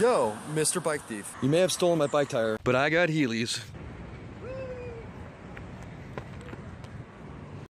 Yo, Mr. Bike Thief. You may have stolen my bike tire, but I got Heelys.